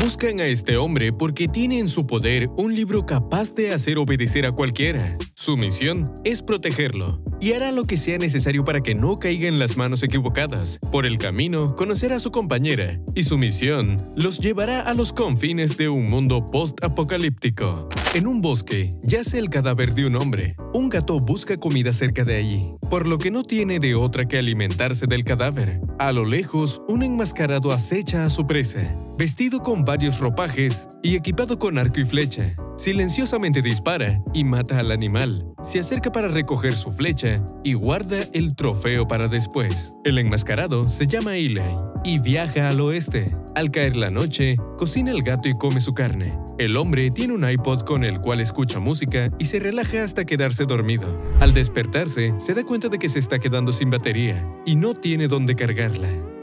Buscan a este hombre porque tiene en su poder un libro capaz de hacer obedecer a cualquiera. Su misión es protegerlo y hará lo que sea necesario para que no caiga en las manos equivocadas. Por el camino, conocerá a su compañera y su misión los llevará a los confines de un mundo post-apocalíptico. En un bosque yace el cadáver de un hombre. Un gato busca comida cerca de allí, por lo que no tiene de otra que alimentarse del cadáver. A lo lejos, un enmascarado acecha a su presa, vestido con varios ropajes y equipado con arco y flecha. Silenciosamente dispara y mata al animal. Se acerca para recoger su flecha y guarda el trofeo para después. El enmascarado se llama Eli y viaja al oeste. Al caer la noche, cocina el gato y come su carne. El hombre tiene un iPod con el cual escucha música y se relaja hasta quedarse dormido. Al despertarse, se da cuenta de que se está quedando sin batería y no tiene dónde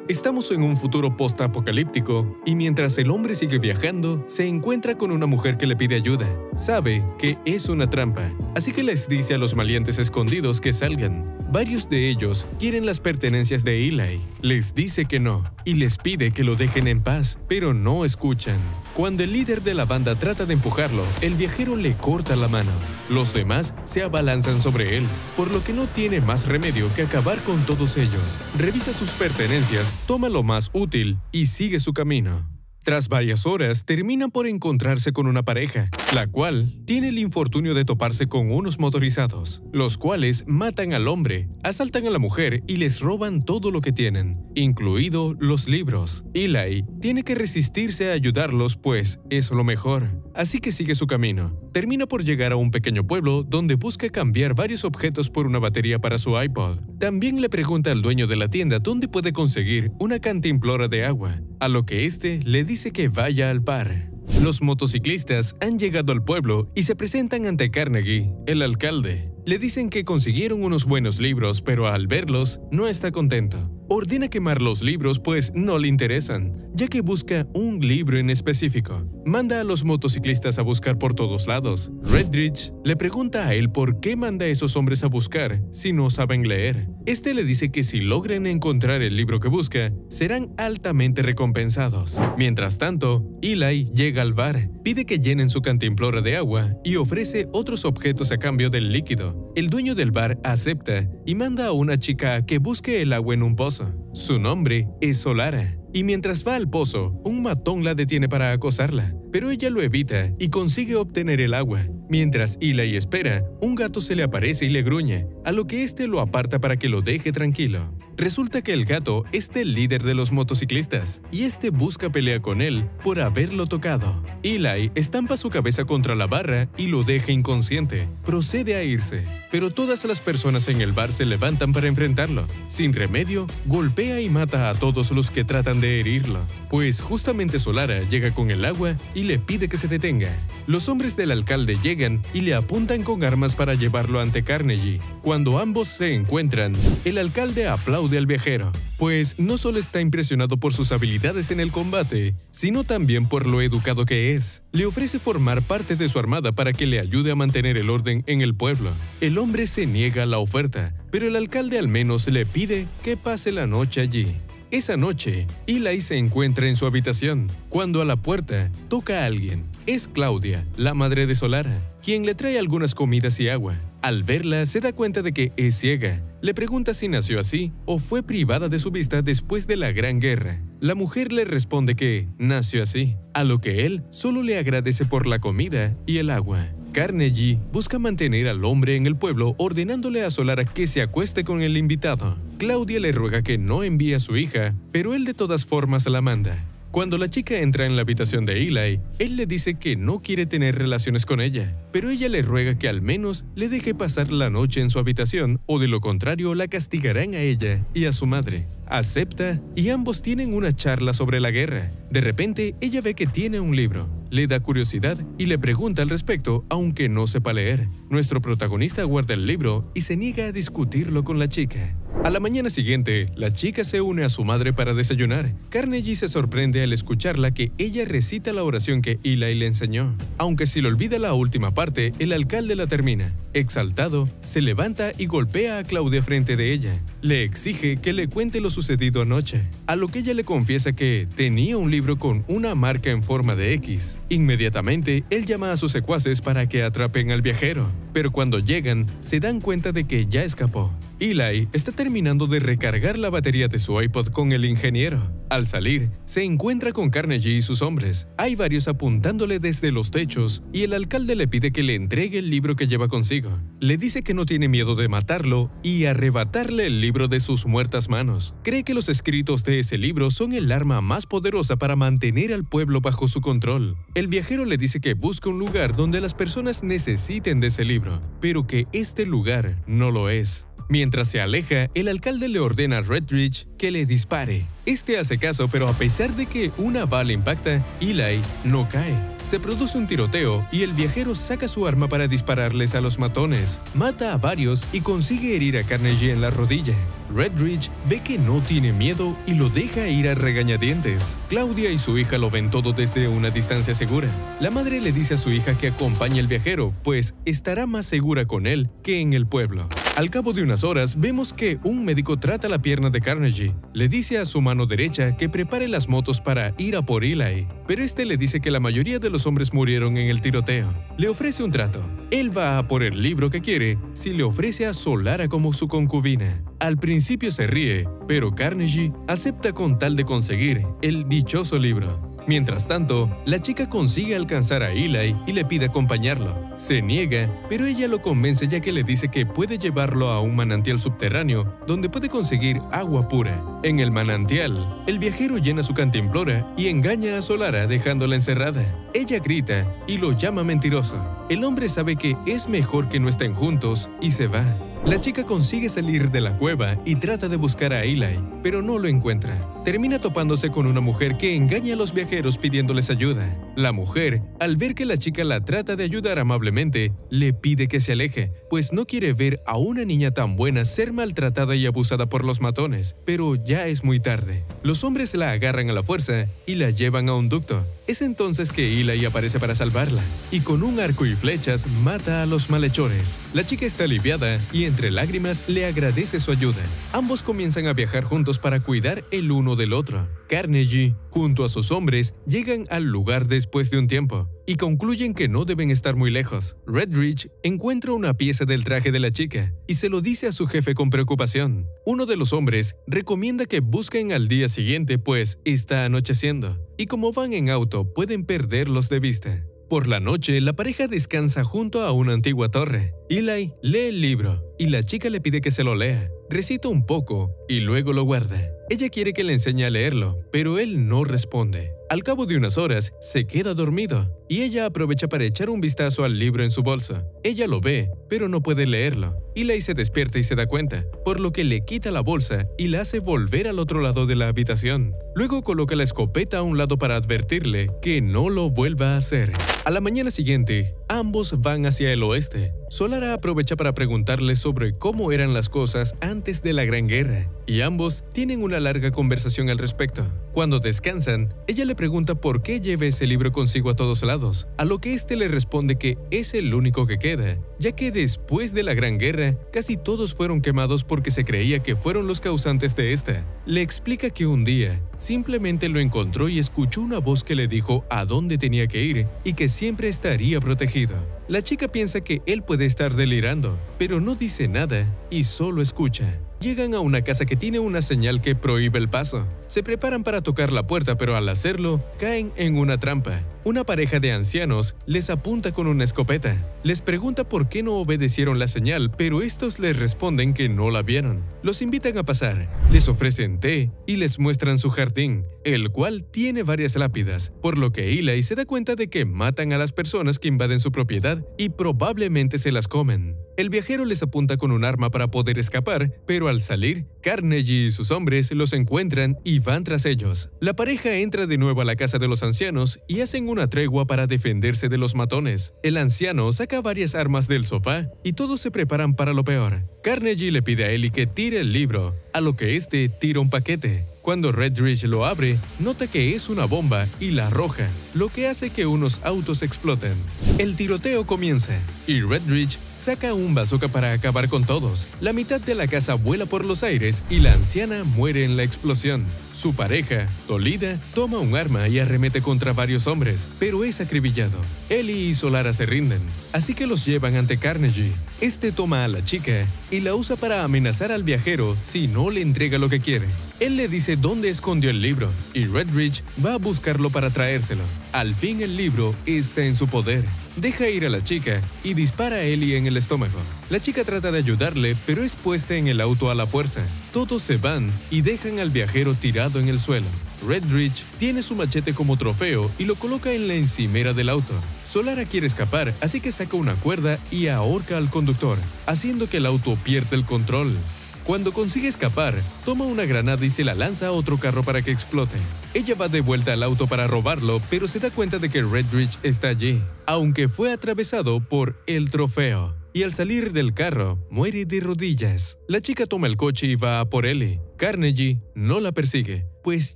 Estamos en un futuro post-apocalíptico y mientras el hombre sigue viajando, se encuentra con una mujer que le pide ayuda. Sabe que es una trampa, así que les dice a los maleantes escondidos que salgan. Varios de ellos quieren las pertenencias de Eli. Les dice que no y les pide que lo dejen en paz, pero no escuchan. Cuando el líder de la banda trata de empujarlo, el viajero le corta la mano. Los demás se abalanzan sobre él, por lo que no tiene más remedio que acabar con todos ellos. Revisa sus pertenencias, toma lo más útil y sigue su camino. Tras varias horas, terminan por encontrarse con una pareja, la cual tiene el infortunio de toparse con unos motorizados, los cuales matan al hombre, asaltan a la mujer y les roban todo lo que tienen, incluido los libros. Eli tiene que resistirse a ayudarlos pues es lo mejor, así que sigue su camino. Termina por llegar a un pequeño pueblo donde busca cambiar varios objetos por una batería para su iPod. También le pregunta al dueño de la tienda dónde puede conseguir una cantimplora de agua, a lo que éste le dice que vaya al par. Los motociclistas han llegado al pueblo y se presentan ante Carnegie, el alcalde. Le dicen que consiguieron unos buenos libros, pero al verlos no está contento. Ordena quemar los libros pues no le interesan, ya que busca un libro en específico. Manda a los motociclistas a buscar por todos lados. Redridge le pregunta a él por qué manda a esos hombres a buscar si no saben leer. Este le dice que si logran encontrar el libro que busca, serán altamente recompensados. Mientras tanto, Eli llega al bar, pide que llenen su cantimplora de agua y ofrece otros objetos a cambio del líquido. El dueño del bar acepta y manda a una chica que busque el agua en un pozo. Su nombre es Solara, y mientras va al pozo, un matón la detiene para acosarla, pero ella lo evita y consigue obtener el agua. Mientras Eli espera, un gato se le aparece y le gruñe, a lo que éste lo aparta para que lo deje tranquilo. Resulta que el gato es el líder de los motociclistas, y este busca pelea con él por haberlo tocado. Eli estampa su cabeza contra la barra y lo deja inconsciente. Procede a irse, pero todas las personas en el bar se levantan para enfrentarlo. Sin remedio, golpea y mata a todos los que tratan de herirlo, pues justamente Solara llega con el agua y le pide que se detenga. Los hombres del alcalde llegan y le apuntan con armas para llevarlo ante Carnegie. Cuando ambos se encuentran, el alcalde aplaude al viajero, pues no solo está impresionado por sus habilidades en el combate, sino también por lo educado que es. Le ofrece formar parte de su armada para que le ayude a mantener el orden en el pueblo. El hombre se niega a la oferta, pero el alcalde al menos le pide que pase la noche allí. Esa noche, Eli se encuentra en su habitación, cuando a la puerta toca a alguien. Es Claudia, la madre de Solara, quien le trae algunas comidas y agua. Al verla, se da cuenta de que es ciega. Le pregunta si nació así o fue privada de su vista después de la Gran Guerra. La mujer le responde que nació así, a lo que él solo le agradece por la comida y el agua. Carnegie busca mantener al hombre en el pueblo ordenándole a Solara que se acueste con el invitado. Claudia le ruega que no envíe a su hija, pero él de todas formas la manda. Cuando la chica entra en la habitación de Eli, él le dice que no quiere tener relaciones con ella, pero ella le ruega que al menos le deje pasar la noche en su habitación o de lo contrario la castigarán a ella y a su madre. Acepta y ambos tienen una charla sobre la guerra. De repente, ella ve que tiene un libro, le da curiosidad y le pregunta al respecto aunque no sepa leer. Nuestro protagonista guarda el libro y se niega a discutirlo con la chica. A la mañana siguiente, la chica se une a su madre para desayunar. Carnegie se sorprende al escucharla que ella recita la oración que Eli le enseñó. Aunque si le olvida la última el alcalde la termina. Exaltado, se levanta y golpea a Claudia frente de ella. Le exige que le cuente lo sucedido anoche, a lo que ella le confiesa que tenía un libro con una marca en forma de X. Inmediatamente, él llama a sus secuaces para que atrapen al viajero, pero cuando llegan, se dan cuenta de que ya escapó. Eli está terminando de recargar la batería de su iPod con el ingeniero. Al salir, se encuentra con Carnegie y sus hombres. Hay varios apuntándole desde los techos y el alcalde le pide que le entregue el libro que lleva consigo. Le dice que no tiene miedo de matarlo y arrebatarle el libro de sus muertas manos. Cree que los escritos de ese libro son el arma más poderosa para mantener al pueblo bajo su control. El viajero le dice que busca un lugar donde las personas necesiten de ese libro, pero que este lugar no lo es. Mientras se aleja, el alcalde le ordena a Redridge que le dispare. Este hace caso, pero a pesar de que una bala impacta, Eli no cae. Se produce un tiroteo y el viajero saca su arma para dispararles a los matones. Mata a varios y consigue herir a Carnegie en la rodilla. Redridge ve que no tiene miedo y lo deja ir a regañadientes. Claudia y su hija lo ven todo desde una distancia segura. La madre le dice a su hija que acompañe al viajero, pues estará más segura con él que en el pueblo. Al cabo de unas horas, vemos que un médico trata la pierna de Carnegie. Le dice a su mano derecha que prepare las motos para ir a por Eli, pero este le dice que la mayoría de los hombres murieron en el tiroteo. Le ofrece un trato. Él va a por el libro que quiere si le ofrece a Solara como su concubina. Al principio se ríe, pero Carnegie acepta con tal de conseguir el dichoso libro. Mientras tanto, la chica consigue alcanzar a Eli y le pide acompañarlo. Se niega, pero ella lo convence ya que le dice que puede llevarlo a un manantial subterráneo donde puede conseguir agua pura. En el manantial, el viajero llena su cantimplora y engaña a Solara dejándola encerrada. Ella grita y lo llama mentiroso. El hombre sabe que es mejor que no estén juntos y se va. La chica consigue salir de la cueva y trata de buscar a Eli, pero no lo encuentra. Termina topándose con una mujer que engaña a los viajeros pidiéndoles ayuda. La mujer, al ver que la chica la trata de ayudar amablemente, le pide que se aleje, pues no quiere ver a una niña tan buena ser maltratada y abusada por los matones, pero ya es muy tarde. Los hombres la agarran a la fuerza y la llevan a un ducto. Es entonces que Eli aparece para salvarla, y con un arco y flechas mata a los malhechores. La chica está aliviada y entre lágrimas le agradece su ayuda. Ambos comienzan a viajar juntos para cuidar el uno del otro. Carnegie, junto a sus hombres, llegan al lugar después de un tiempo y concluyen que no deben estar muy lejos. Redridge encuentra una pieza del traje de la chica y se lo dice a su jefe con preocupación. Uno de los hombres recomienda que busquen al día siguiente pues está anocheciendo y como van en auto pueden perderlos de vista. Por la noche, la pareja descansa junto a una antigua torre. Eli lee el libro y la chica le pide que se lo lea. Recita un poco y luego lo guarda. Ella quiere que le enseñe a leerlo, pero él no responde. Al cabo de unas horas, se queda dormido y ella aprovecha para echar un vistazo al libro en su bolsa. Ella lo ve, pero no puede leerlo. Eli se despierta y se da cuenta, por lo que le quita la bolsa y la hace volver al otro lado de la habitación. Luego coloca la escopeta a un lado para advertirle que no lo vuelva a hacer. A la mañana siguiente, ambos van hacia el oeste. Solara aprovecha para preguntarle sobre cómo eran las cosas antes de la Gran Guerra, y ambos tienen una larga conversación al respecto. Cuando descansan, ella le pregunta por qué lleva ese libro consigo a todos lados, a lo que éste le responde que es el único que queda, ya que después de la Gran Guerra, casi todos fueron quemados porque se creía que fueron los causantes de esta. Le explica que un día, simplemente lo encontró y escuchó una voz que le dijo a dónde tenía que ir y que siempre estaría protegido. La chica piensa que él puede estar delirando, pero no dice nada y solo escucha. Llegan a una casa que tiene una señal que prohíbe el paso. Se preparan para tocar la puerta, pero al hacerlo, caen en una trampa. Una pareja de ancianos les apunta con una escopeta. Les pregunta por qué no obedecieron la señal, pero estos les responden que no la vieron. Los invitan a pasar, les ofrecen té y les muestran su jardín, el cual tiene varias lápidas, por lo que Eli se da cuenta de que matan a las personas que invaden su propiedad y probablemente se las comen. El viajero les apunta con un arma para poder escapar, pero al salir, Carnegie y sus hombres los encuentran y van tras ellos. La pareja entra de nuevo a la casa de los ancianos y hacen una tregua para defenderse de los matones. El anciano saca varias armas del sofá y todos se preparan para lo peor. Carnegie le pide a Ellie que tire el libro, a lo que este tira un paquete. Cuando Redridge lo abre, nota que es una bomba y la arroja, lo que hace que unos autos exploten. El tiroteo comienza y Redridge saca un bazooka para acabar con todos. La mitad de la casa vuela por los aires y la anciana muere en la explosión. Su pareja, dolida, toma un arma y arremete contra varios hombres, pero es acribillado. Ellie y Solara se rinden, así que los llevan ante Carnegie. Este toma a la chica y la usa para amenazar al viajero si no le entrega lo que quiere. Él le dice dónde escondió el libro y Redridge va a buscarlo para traérselo. Al fin el libro está en su poder. Deja ir a la chica y dispara a Ellie en el estómago. La chica trata de ayudarle, pero es puesta en el auto a la fuerza. Todos se van y dejan al viajero tirado en el suelo. Redridge tiene su machete como trofeo y lo coloca en la encimera del auto. Solara quiere escapar, así que saca una cuerda y ahorca al conductor, haciendo que el auto pierda el control. Cuando consigue escapar, toma una granada y se la lanza a otro carro para que explote. Ella va de vuelta al auto para robarlo, pero se da cuenta de que Redridge está allí, aunque fue atravesado por el trofeo. Y al salir del carro, muere de rodillas. La chica toma el coche y va a por Ellie. Carnegie no la persigue, pues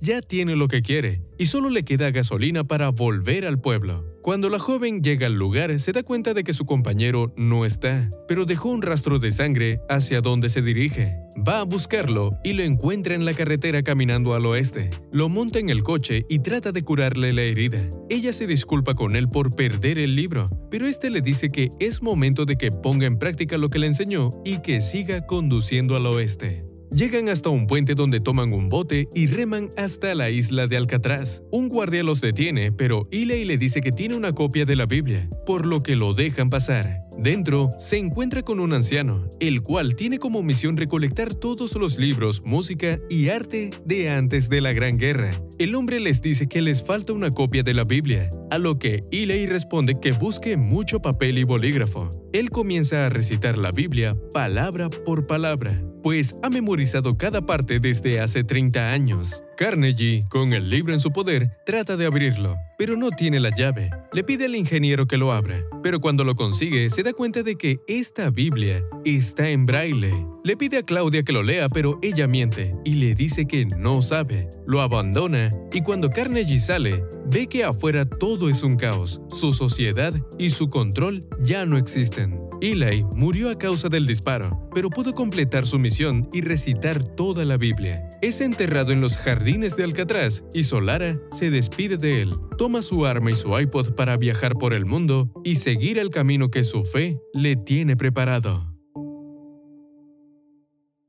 ya tiene lo que quiere, y solo le queda gasolina para volver al pueblo. Cuando la joven llega al lugar, se da cuenta de que su compañero no está, pero dejó un rastro de sangre hacia donde se dirige. Va a buscarlo y lo encuentra en la carretera caminando al oeste. Lo monta en el coche y trata de curarle la herida. Ella se disculpa con él por perder el libro, pero este le dice que es momento de que ponga en práctica lo que le enseñó y que siga conduciendo al oeste. Llegan hasta un puente donde toman un bote y reman hasta la isla de Alcatraz. Un guardia los detiene, pero Ilay le dice que tiene una copia de la Biblia, por lo que lo dejan pasar. Dentro, se encuentra con un anciano, el cual tiene como misión recolectar todos los libros, música y arte de antes de la Gran Guerra. El hombre les dice que les falta una copia de la Biblia, a lo que Ilay responde que busque mucho papel y bolígrafo. Él comienza a recitar la Biblia palabra por palabra pues ha memorizado cada parte desde hace 30 años. Carnegie, con el libro en su poder, trata de abrirlo, pero no tiene la llave. Le pide al ingeniero que lo abra, pero cuando lo consigue se da cuenta de que esta Biblia está en braille. Le pide a Claudia que lo lea, pero ella miente y le dice que no sabe. Lo abandona y cuando Carnegie sale, ve que afuera todo es un caos. Su sociedad y su control ya no existen. Eli murió a causa del disparo, pero pudo completar su misión y recitar toda la Biblia. Es enterrado en los jardines de Alcatraz y Solara se despide de él. Toma su arma y su iPod para viajar por el mundo y seguir el camino que su fe le tiene preparado.